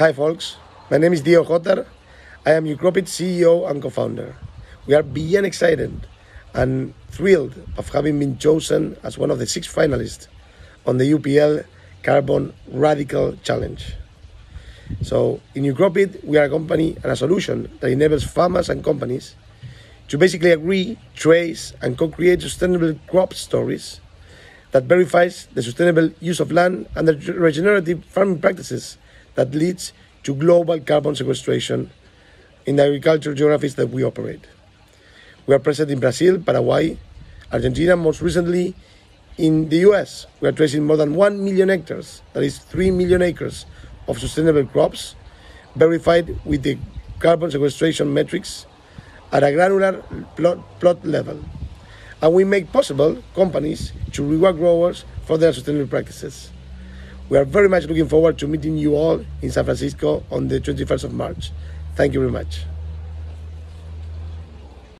Hi, folks. My name is Diego Hoter. I am ucrop.it CEO and co-founder. We are beyond excited and thrilled of having been chosen as one of the six finalists on the UPL Carbon Radicle Challenge. So, in ucrop.it, we are a company and a solution that enables farmers and companies to basically agree, trace, and co-create sustainable crop stories that verifies the sustainable use of land and the regenerative farming practices that leads to global carbon sequestration in the agricultural geographies that we operate. We are present in Brazil, Paraguay, Argentina, most recently in the US. We are tracing more than 1 million hectares, that is 3 million acres of sustainable crops, verified with the carbon sequestration metrics at a granular plot, plot level. And we make possible companies to reward growers for their sustainable practices. We are very much looking forward to meeting you all in San Francisco on the 21st of March. Thank you very much.